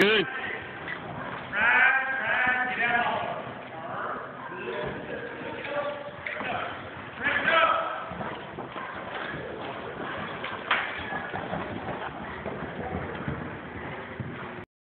Good.